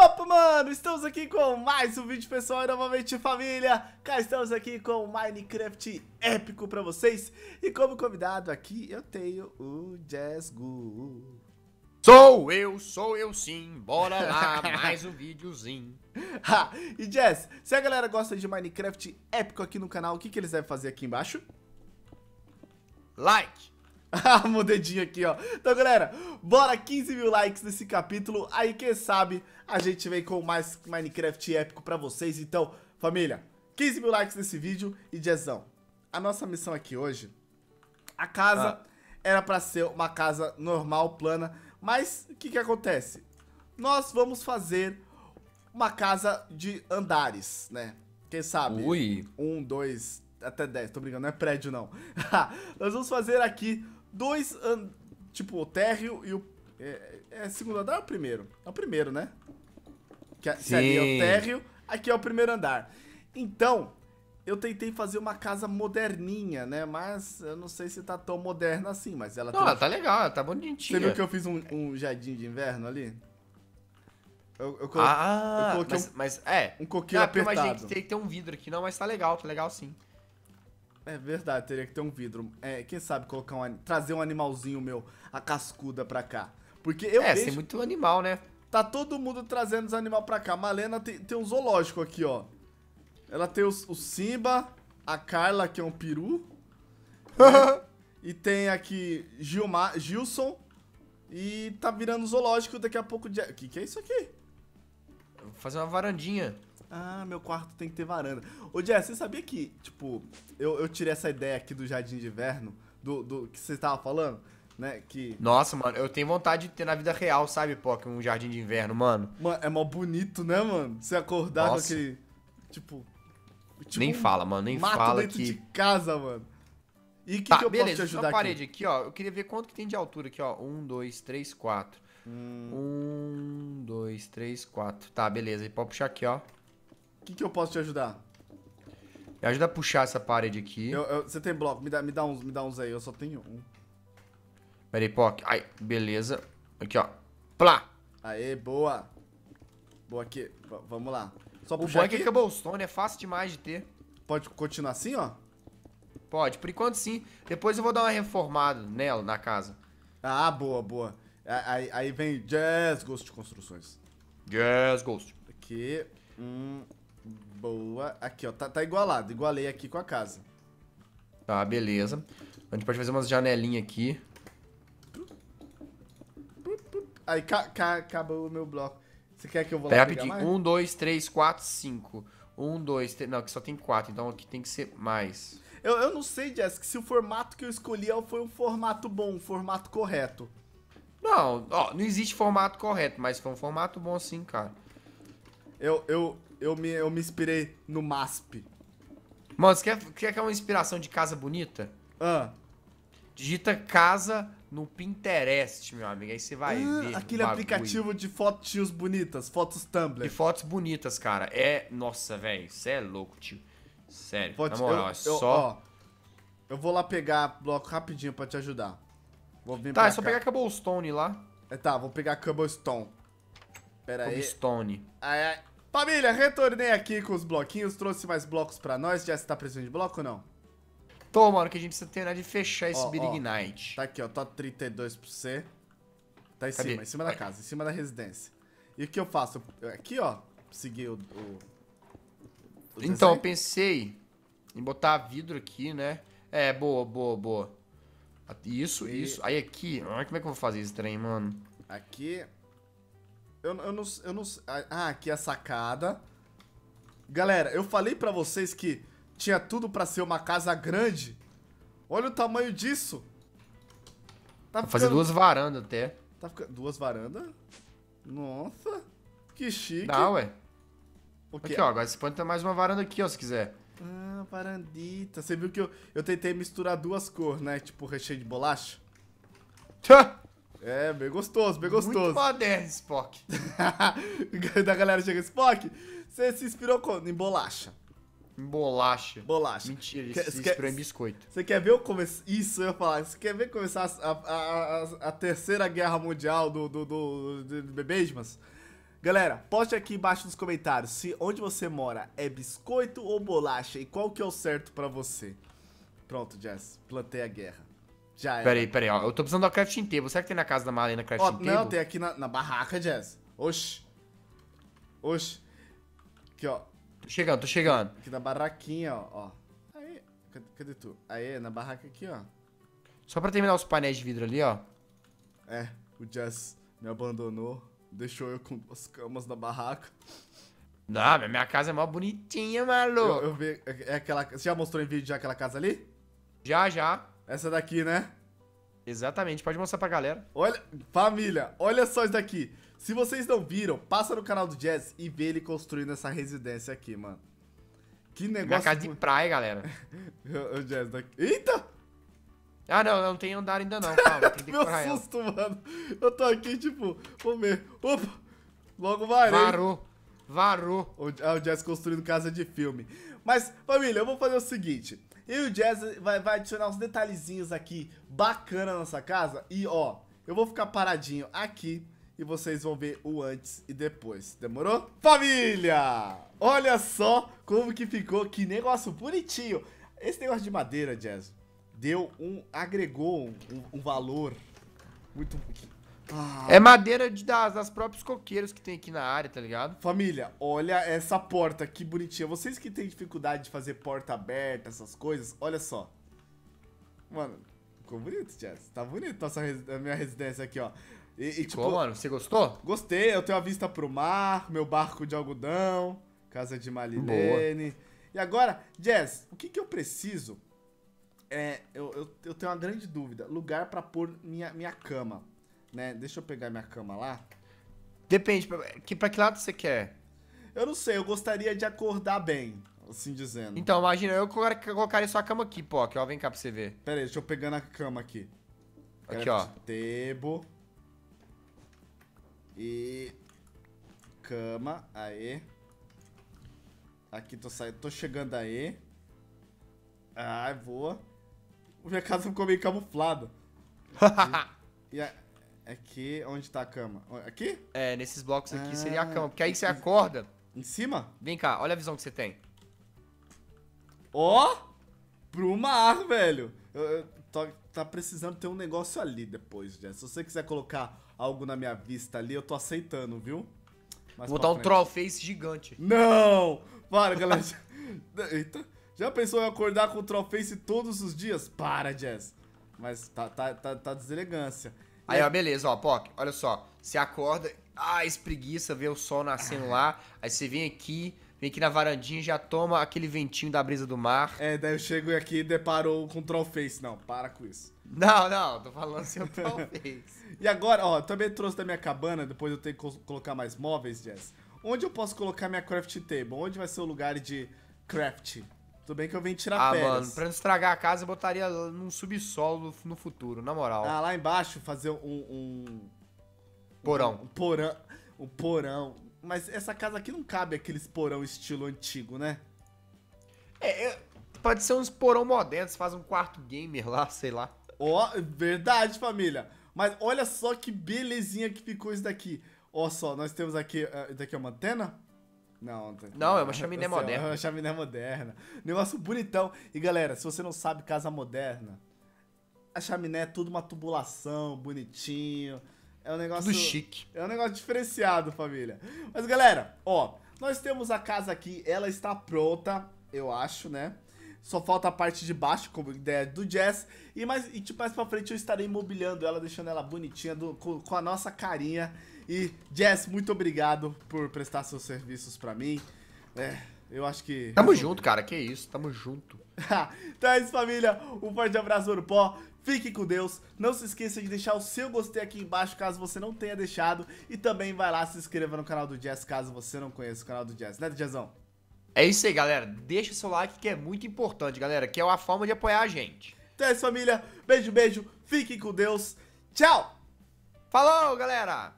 Opa, mano, estamos aqui com mais um vídeo, pessoal, e novamente família, cá estamos aqui com o Minecraft épico pra vocês, e como convidado aqui eu tenho o Jazzgu. Sou eu, sou eu sim, bora lá, mais um videozinho. Ha, e Jazz, se a galera gosta de Minecraft épico aqui no canal, o que, que eles devem fazer aqui embaixo? Like! Ah, o dedinho aqui, ó. Então, galera, bora 15 mil likes nesse capítulo. Aí, quem sabe, a gente vem com mais Minecraft épico pra vocês. Então, família, 15 mil likes nesse vídeo. E, Jezão, a nossa missão aqui hoje... A casa Ah. era pra ser uma casa normal, plana. Mas, o que que acontece? Nós vamos fazer uma casa de andares, né? Quem sabe? Ui. Um, dois, até dez, tô brincando, não é prédio não. Nós vamos fazer aqui dois, an- tipo, o térreo e o... É, é segundo andar ou o primeiro? É o primeiro, né? Que, que ali é o térreo, aqui é o primeiro andar. Então, eu tentei fazer uma casa moderninha, né? Mas eu não sei se tá tão moderna assim, mas ela Não, tem... ela tá legal, ela tá Você bonitinha. viu que eu fiz um, um jardim de inverno ali? Eu, eu colo- Ah, eu coloquei mas, mas é. um coqueiro Ah, eu imaginei apertado. que tem que ter um vidro aqui, não, mas tá legal, tá legal sim. É verdade, teria que ter um vidro. É, quem sabe colocar um, trazer um animalzinho meu, a cascuda pra cá. Porque eu é, vejo, tem muito animal, né? tá todo mundo trazendo os animais pra cá. A Malena tem, tem um zoológico aqui, ó. Ela tem os- o Simba, a Carla, que é um peru. né? e tem aqui Gilmar, Gilson. E tá virando zoológico daqui a pouco. De... O que, que é isso aqui? Vou fazer uma varandinha. Ah, meu quarto tem que ter varanda. Ô, Jess, você sabia que, tipo, eu, eu tirei essa ideia aqui do jardim de inverno, do, do que você tava falando, né? Que, Nossa, mano, eu tenho vontade de ter na vida real, sabe, Pock, um jardim de inverno, mano. mano, é mó bonito, né, mano? Você acordar Nossa. com aquele, tipo... tipo nem um fala, mano, nem mato fala dentro que... de casa, mano. E o que, Tá, que eu beleza, posso te ajudar a parede aqui? aqui, ó. Eu queria ver quanto que tem de altura aqui, ó. Um, dois, três, quatro. Hum. Um, dois, três, quatro. Tá, beleza. E pode puxar aqui, ó. O que, que eu posso te ajudar? Me ajuda a puxar essa parede aqui. Eu- eu- você tem bloco, me dá, me, dá uns, me dá uns aí, eu só tenho um. Pera aí, Pock. Ai, beleza. Aqui, ó. Plá. Aê, boa. Boa aqui, V- vamos lá. Só O bom é que é cobblestone, é fácil demais de ter. Pode continuar assim, ó? Pode, por enquanto sim. Depois eu vou dar uma reformada nela, na casa. Ah, boa, boa. Aí, aí vem Jazz Ghost de Construções. Yes, Ghost. Aqui. Hum, boa. Aqui, ó. Tá, tá igualado. Igualei aqui com a casa. Tá, beleza. A gente pode fazer umas janelinhas aqui. Aí ca, ca- acabou o meu bloco. Você quer que eu vou Pera lá pegar mais? Um, dois, três, quatro, cinco. Um, dois, três. Não, aqui só tem quatro, então aqui tem que ser mais. Eu, eu não sei, Jess, que se o formato que eu escolhi é- foi um formato bom, um formato correto. Não, ó, não existe formato correto, mas foi um formato bom sim, cara. Eu, eu, eu, me, eu me inspirei no MASP. Mano, você quer, quer que é uma inspiração de casa bonita? Ah, Digita casa no Pinterest, meu amigo. Aí você vai ah, ver. aquele aplicativo de fotos bonitas, fotos Tumblr. De fotos bonitas, cara. É. Nossa, velho. Você é louco, tio. Sério. Foto- Na moral, eu- é eu- só. ó, eu vou lá pegar bloco rapidinho pra te ajudar. Vou vir tá, é só cá. pegar Cobblestone lá. É, tá, vou pegar Cobblestone. Pera aí. Cobblestone. Família, retornei aqui com os bloquinhos, trouxe mais blocos pra nós. Já está precisando de bloco ou não? Tô, mano, que a gente precisa terminar de fechar esse Ó, Big ó. Night. Tá aqui, ó, tá 32 pra você. Tá em Cadê? cima, em cima da casa, em cima da residência. E o que eu faço? Aqui, ó, seguir o... o- o Então, eu pensei em botar vidro aqui, né? É, boa, boa, boa. Isso, E- isso. Aí aqui, como é que eu vou fazer esse trem, mano. Aqui... Eu, eu não... Eu não ah, aqui é a sacada. Galera, eu falei pra vocês que tinha tudo pra ser uma casa grande. Olha o tamanho disso. Tá Vou fazer ficando- duas varandas até. Tá ficando... Duas varandas? Nossa, que chique. Dá, ué. O? Aqui, ó. Agora você pode ter mais uma varanda aqui, ó, se quiser. Ah, varandita. Você viu que eu, eu tentei misturar duas cores, né? Tipo recheio de bolacha. É, bem gostoso, bem Muito gostoso. moderno, Spock. da galera chega, Spock, você se inspirou em bolacha. Em bolacha. Bolacha. Mentira, ele Quer- se inspirou em biscoito. Você quer ver o começo? Isso, eu ia falar. Você quer ver começar a, a, a- a terceira guerra mundial do, do, do, do, do Bebesmas? Galera, poste aqui embaixo nos comentários se onde você mora é biscoito ou bolacha e qual que é o certo pra você. Pronto, Jess, plantei a guerra. Já era. Pera aí, pera aí, ó. Eu tô precisando da crafting table. Será que tem na casa da Malena crafting Ó, table? não, tem aqui na, na barraca, Jess. Oxi. Oxi. Aqui, ó. Tô chegando, tô chegando. Aqui na barraquinha, ó. ó. Aí, cadê, cadê tu? Aí, na barraca aqui, ó. Só pra terminar os painéis de vidro ali, ó. É, o Jess me abandonou. Deixou eu com as camas na barraca. Não, minha casa é mó bonitinha, Eu, maluco. eu vi. É aquela. Você já mostrou em vídeo já aquela casa ali? Já, já. Essa daqui, né? Exatamente, pode mostrar pra galera. Olha, família, olha só isso daqui. Se vocês não viram, passa no canal do Jazz e vê ele construindo essa residência aqui, mano. Que negócio. Minha casa de praia, galera. O Jazz daqui. Eita! Ah, não, não tem andar ainda não, calma, tem que Meu decorar ela. susto, mano. Eu tô aqui, tipo, vamos ver. Opa! Logo varei. Varou, varou. O, ah, o Jazz construindo casa de filme. Mas, família, eu vou fazer o seguinte. Eu e o Jazz vai, vai adicionar uns detalhezinhos aqui bacana na nossa casa. E, ó, eu vou ficar paradinho aqui e vocês vão ver o antes e depois. Demorou? Família! Olha só como que ficou. Que negócio bonitinho. Esse negócio de madeira, Jazz, deu um... Agregou um, um- um valor muito... Ah, É madeira de, das, das próprios coqueiros que tem aqui na área, tá ligado? Família, olha essa porta, que bonitinha. Vocês que têm dificuldade de fazer porta aberta, essas coisas, olha só. Mano, ficou bonito, Jess. Tá bonito nossa, a minha residência aqui, ó. E, e, tipo, Ficou, mano? Você gostou? gostei, eu tenho a vista pro mar, meu barco de algodão, casa de Malilene. E agora, Jess, o que que eu preciso? É, eu, eu, eu tenho uma grande dúvida. Lugar pra pôr minha, minha cama, né? Deixa eu pegar minha cama lá. Depende, pra que, pra que lado você quer? Eu não sei, eu gostaria de acordar bem, assim dizendo. Então, imagina, eu colocar- colocaria sua cama aqui, pô, aqui, ó, vem cá pra você ver. Pera aí, deixa eu pegar na cama aqui. Aqui, ó. Tebo. E. Cama, aí. Aqui tô saindo, tô chegando aí. Ai, boa. Minha casa ficou meio camuflada. E a- aqui, onde tá a cama? Aqui? É, nesses blocos aqui seria a Ah. cama, porque aí você acorda. Em cima? Vem cá, olha a visão que você tem. Ó! Pro mar, velho. Eu, eu tô- tá precisando ter um negócio ali depois, Jess. Se você quiser colocar algo na minha vista ali, eu tô aceitando, viu? Mais Vou botar um troll face gigante. Não! Para, galera. Eita. Já pensou em acordar com o Trollface todos os dias? Para, Jess. Mas tá, tá, tá, tá deselegância. Aí, ó, beleza, ó, Poc, olha só. Você acorda, ah, espreguiça, vê o sol nascendo lá. Aí você vem aqui, vem aqui na varandinha, já toma aquele ventinho da brisa do mar. É, daí eu chego aqui e deparo com o Trollface. Não, para com isso. Não, não, tô falando assim, o troll face. E agora, ó, também trouxe da minha cabana, depois eu tenho que co- colocar mais móveis, Jess. Onde eu posso colocar minha craft table? Onde vai ser o lugar de craft? Tudo bem que eu venho tirar Ah, férias. mano, pra não estragar a casa, eu botaria num subsolo no futuro, na moral. Ah, lá embaixo fazer um... um Porão. Um porão. Um porão. Mas essa casa aqui não cabe aqueles porão estilo antigo, né? É, é, pode ser uns porão modernos, faz um quarto gamer lá, sei lá. Ó, verdade, família. Mas olha só que belezinha que ficou isso daqui. Ó só, nós temos aqui... Isso daqui é uma antena? Não, não, é uma chaminé Essa moderna. É uma chaminé moderna. Negócio bonitão. E galera, se você não sabe casa moderna, a chaminé é tudo uma tubulação, bonitinho. É um negócio. Tudo chique. É um negócio diferenciado, família. Mas galera, ó, nós temos a casa aqui, ela está pronta, eu acho, né? Só falta a parte de baixo, como ideia do Jazz. E mais, e tipo, mais pra frente eu estarei mobiliando ela, deixando ela bonitinha, do- com, com a nossa carinha. E, Jazz, muito obrigado por prestar seus serviços pra mim. É, eu acho que. Tamo junto, cara, que isso, tamo junto. então é isso, família. Um forte abraço no pó. Fique com Deus. Não se esqueça de deixar o seu gostei aqui embaixo, caso você não tenha deixado. E também vai lá se inscreva no canal do Jazz, caso você não conheça o canal do Jazz. Né, Jazzão? É isso aí, galera. Deixa seu like que é muito importante, galera, que é uma forma de apoiar a gente. Então é isso, família. Beijo, beijo. Fiquem com Deus. Tchau! Falou, galera!